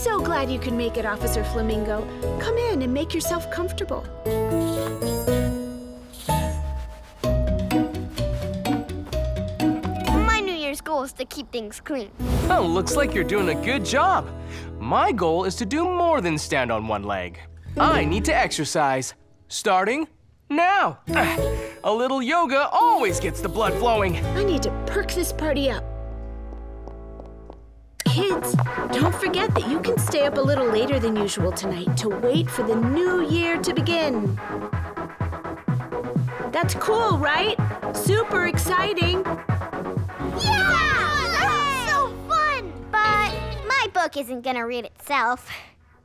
so glad you could make it, Officer Flamingo. Come in and make yourself comfortable. My New Year's goal is to keep things clean. Oh, looks like you're doing a good job. My goal is to do more than stand on one leg. I need to exercise. Starting now. A little yoga always gets the blood flowing. I need to perk this party up. Kids, don't forget that you can stay up a little later than usual tonight to wait for the new year to begin. That's cool, right? Super exciting. Yeah! That's so fun! But my book isn't gonna read itself.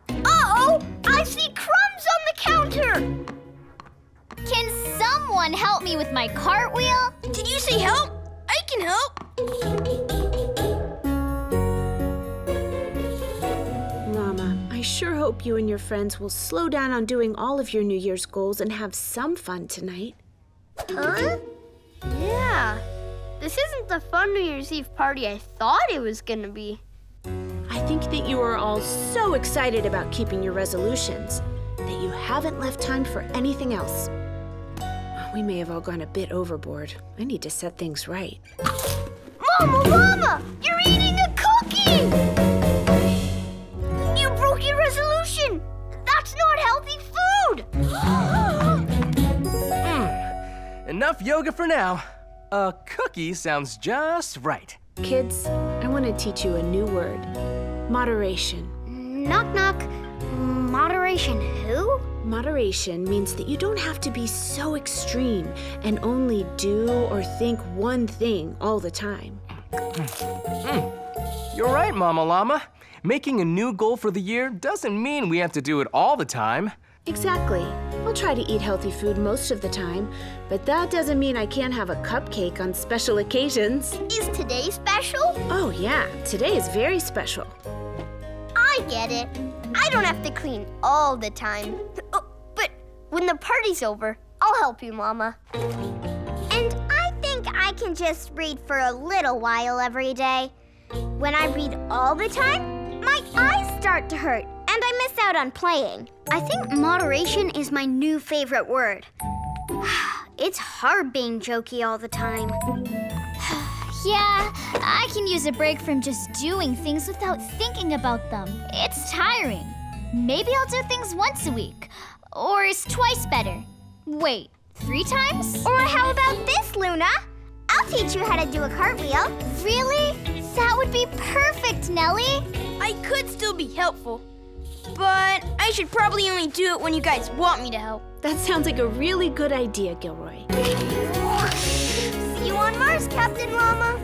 Uh-oh! I see crumbs on the counter! Can someone help me with my cartwheel? Did you say help? I can help. Hope you and your friends will slow down on doing all of your New Year's goals and have some fun tonight. Huh? Yeah. This isn't the fun New Year's Eve party I thought it was gonna be. I think that you are all so excited about keeping your resolutions that you haven't left time for anything else. We may have all gone a bit overboard. I need to set things right. Mama, Mama! You're eating a cookie! Enough yoga for now. A cookie sounds just right. Kids, I want to teach you a new word moderation. knock, knock. Moderation who? Moderation means that you don't have to be so extreme and only do or think one thing all the time. Hmm. You're right, Mama Llama. Making a new goal for the year doesn't mean we have to do it all the time. Exactly. I'll try to eat healthy food most of the time, but that doesn't mean I can't have a cupcake on special occasions. Is today special? Oh, yeah, today is very special. I get it. I don't have to clean all the time. Oh, but when the party's over, I'll help you, Mama. And I think I can just read for a little while every day. When I read all the time, my eyes start to hurt miss out on playing. I think moderation is my new favorite word. It's hard being jokey all the time. Yeah, I can use a break from just doing things without thinking about them. It's tiring. Maybe I'll do things once a week. Or is twice better? Wait, three times? Or how about this, Luna? I'll teach you how to do a cartwheel. Really? That would be perfect, Nelly. I could still be helpful, but I should probably only do it when you guys want me to help. That sounds like a really good idea, Gilroy. See you on Mars, Captain Llama.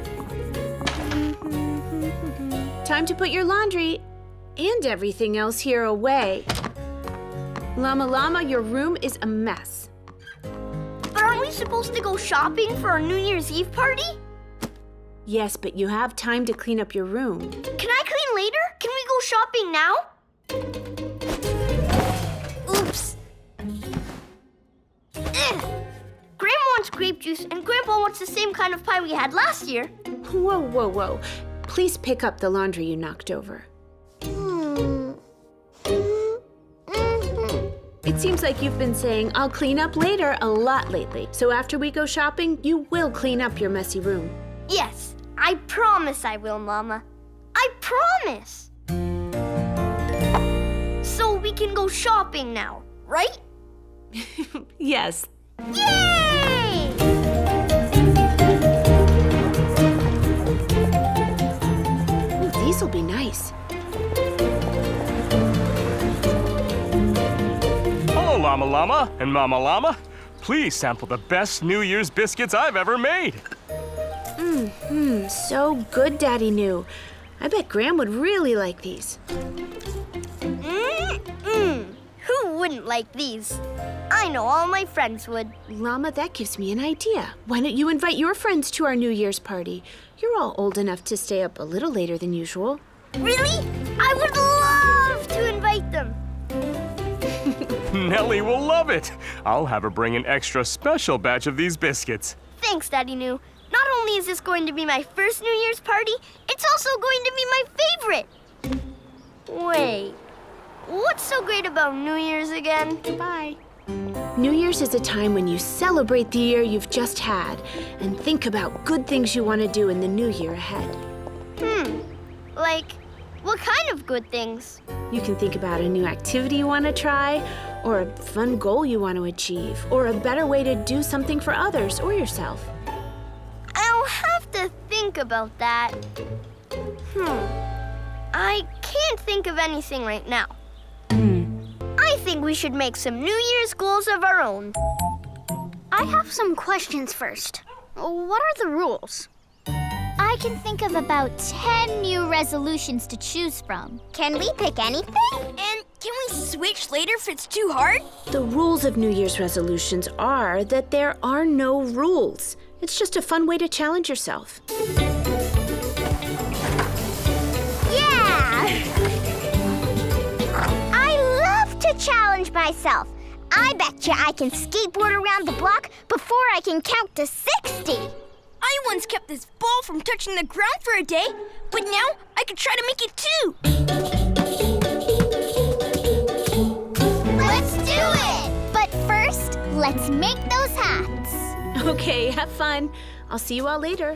Time to put your laundry and everything else here away. Llama Llama, your room is a mess. But aren't we supposed to go shopping for our New Year's Eve party? Yes, but you have time to clean up your room. Can I clean later? Can we go shopping now? Oops. Ugh. Grandma wants grape juice, and Grandpa wants the same kind of pie we had last year. Whoa, whoa, whoa. Please pick up the laundry you knocked over. Hmm. It seems like you've been saying, I'll clean up later a lot lately. So after we go shopping, you will clean up your messy room. Yes, I promise I will, Mama. I promise. So we can go shopping now, right? Yes. Yay! Ooh, these will be nice. Hello, Llama Llama and Mama Llama. Please sample the best New Year's biscuits I've ever made. Mmm, so good, Daddy Gnu. I bet Graham would really like these. Wouldn't like these? I know all my friends would. Llama, that gives me an idea. Why don't you invite your friends to our New Year's party? You're all old enough to stay up a little later than usual. Really? I would love to invite them. Nelly will love it. I'll have her bring an extra special batch of these biscuits. Thanks, Daddy Gnu. Not only is this going to be my first New Year's party, it's also going to be my favorite. Wait, what's so great about New Year's again? Goodbye. New Year's is a time when you celebrate the year you've just had and think about good things you want to do in the new year ahead. Hmm, like, what kind of good things? You can think about a new activity you want to try, or a fun goal you want to achieve, or a better way to do something for others or yourself. I'll have to think about that. Hmm, I can't think of anything right now. I think we should make some New Year's goals of our own. I have some questions first. What are the rules? I can think of about 10 new resolutions to choose from. Can we pick anything? And can we switch later if it's too hard? The rules of New Year's resolutions are that there are no rules. It's just a fun way to challenge yourself. Challenge myself. I betcha I can skateboard around the block before I can count to 60. I once kept this ball from touching the ground for a day, but now I could try to make it too. Let's do it! But first, let's make those hats. Okay, have fun. I'll see you all later.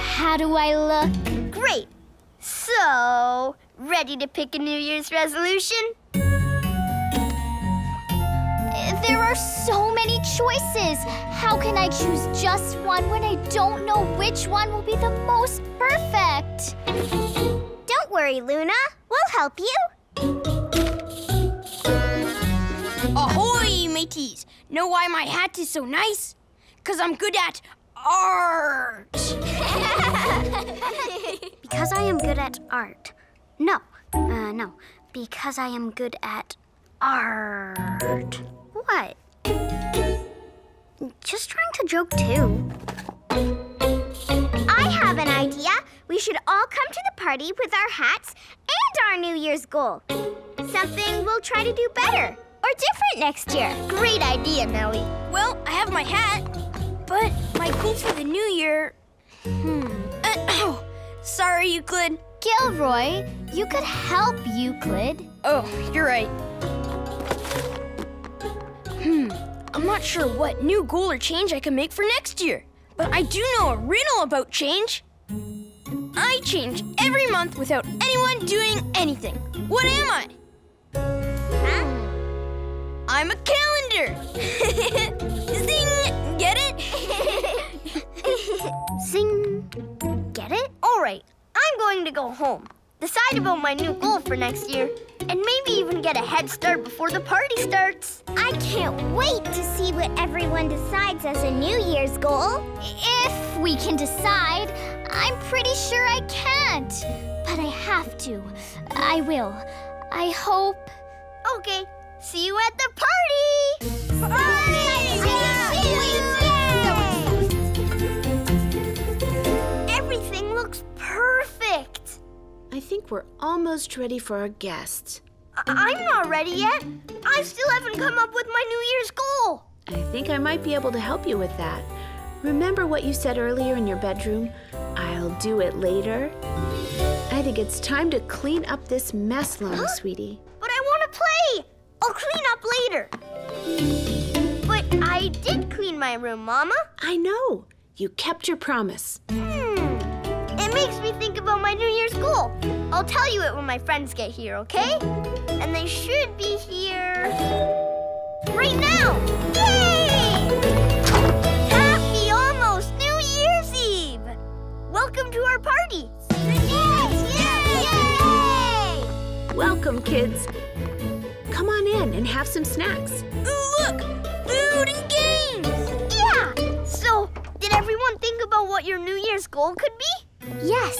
How do I look? Great. So, ready to pick a New Year's resolution? There are so many choices. How can I choose just one when I don't know which one will be the most perfect? Don't worry, Luna. We'll help you. Ahoy, mateys! Know why my hat is so nice? Cause I'm good at art. Because I am good at art. No, uh, no. Because I am good at art. What? Just trying to joke too. I have an idea. We should all come to the party with our hats and our New Year's goal. Something we'll try to do better or different next year. Great idea, Nelly. Well, I have my hat, but my goal for the new year. Hmm. oh, sorry, Euclid. Gilroy, you could help Euclid. Oh, you're right. Hmm. I'm not sure what new goal or change I can make for next year, but I do know a riddle about change. I change every month without anyone doing anything. What am I? Huh? I'm a calendar. Zing! Get it? Sing. Get it? All right, I'm going to go home, decide about my new goal for next year, and maybe even get a head start before the party starts. I can't wait to see what everyone decides as a New Year's goal. If we can decide, I'm pretty sure I can't. But I have to. I will. I hope. Okay, see you at the party! Everything I think we're almost ready for our guests. I- I'm not ready yet. I still haven't come up with my New Year's goal. I think I might be able to help you with that. Remember what you said earlier in your bedroom? I'll do it later. I think it's time to clean up this mess, Llama, sweetie. But I want to play. I'll clean up later. But I did clean my room, Mama. I know. You kept your promise. It makes me think about my New Year's goal. I'll tell you it when my friends get here, okay? And they should be here right now. Yay! Happy almost New Year's Eve! Welcome to our party. Welcome, kids. Come on in and have some snacks. Look! Food and games! Yeah! So, did everyone think about what your New Year's goal could be? Yes.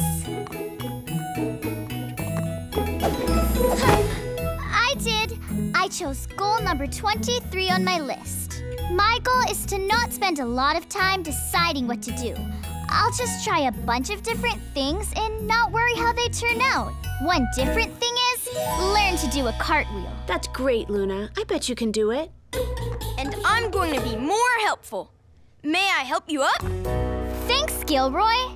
I did. I chose goal number 23 on my list. My goal is to not spend a lot of time deciding what to do. I'll just try a bunch of different things and not worry how they turn out. One different thing is learn to do a cartwheel. That's great, Luna. I bet you can do it. And I'm going to be more helpful. May I help you up? Thanks, Gilroy.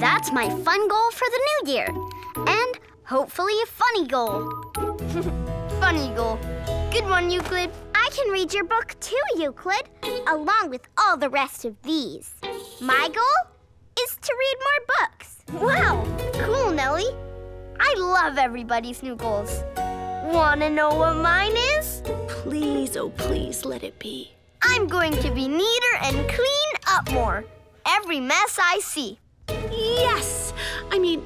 That's my fun goal for the new year. And hopefully a funny goal. Funny goal. Good one, Euclid. I can read your book too, Euclid, along with all the rest of these. My goal is to read more books. Wow, cool, Nelly. I love everybody's new goals. Wanna know what mine is? Please, oh please, let it be. I'm going to be neater and clean up more. Every mess I see. Yes! I mean,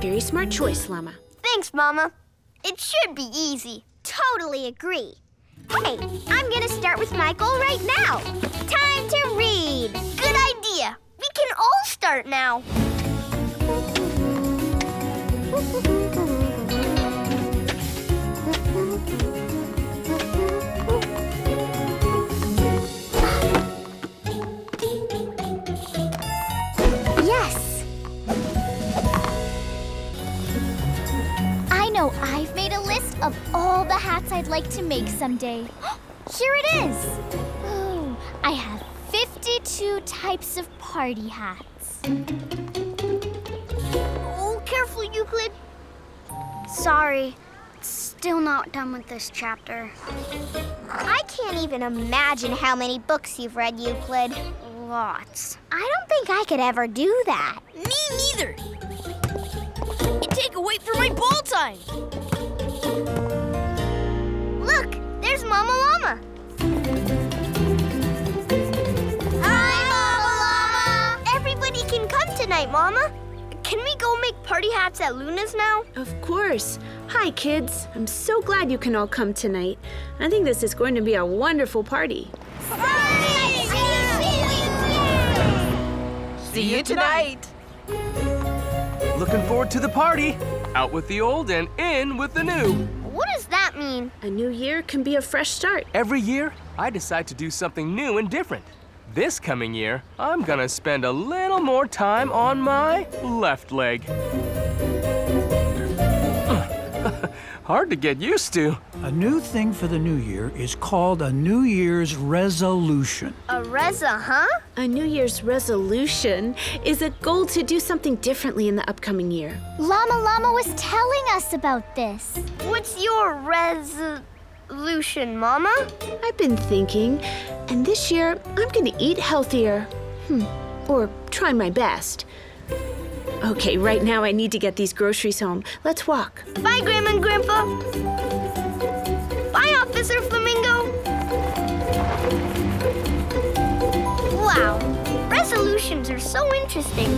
very smart choice, Llama. Thanks, Mama. It should be easy. Totally agree. Hey, I'm gonna start with my goal right now. Time to read. Good idea. We can all start now. know I've made a list of all the hats I'd like to make someday. Here it is. Ooh, I have 52 types of party hats. Oh, careful, Euclid. Sorry. Still not done with this chapter. I can't even imagine how many books you've read, Euclid. Lots. I don't think I could ever do that. Me neither. You take a wait for my ball time. Look, there's Mama Llama. Hi, Mama Llama. Everybody can come tonight, Mama. Can we go make party hats at Luna's now? Of course. Hi, kids. I'm so glad you can all come tonight. I think this is going to be a wonderful party. See you tonight. Looking forward to the party. Out with the old and in with the new. What does that mean? A new year can be a fresh start. Every year, I decide to do something new and different. This coming year, I'm gonna spend a little more time on my left leg. Hard to get used to. A new thing for the new year is called a New Year's resolution. A Reza, huh? A New Year's resolution is a goal to do something differently in the upcoming year. Llama Llama was telling us about this. What's your resolution, Mama? I've been thinking, and this year I'm going to eat healthier. Hmm, or try my best. Okay, right now I need to get these groceries home. Let's walk. Bye, Grandma and Grandpa. Bye, Officer Flamingo. Wow, resolutions are so interesting.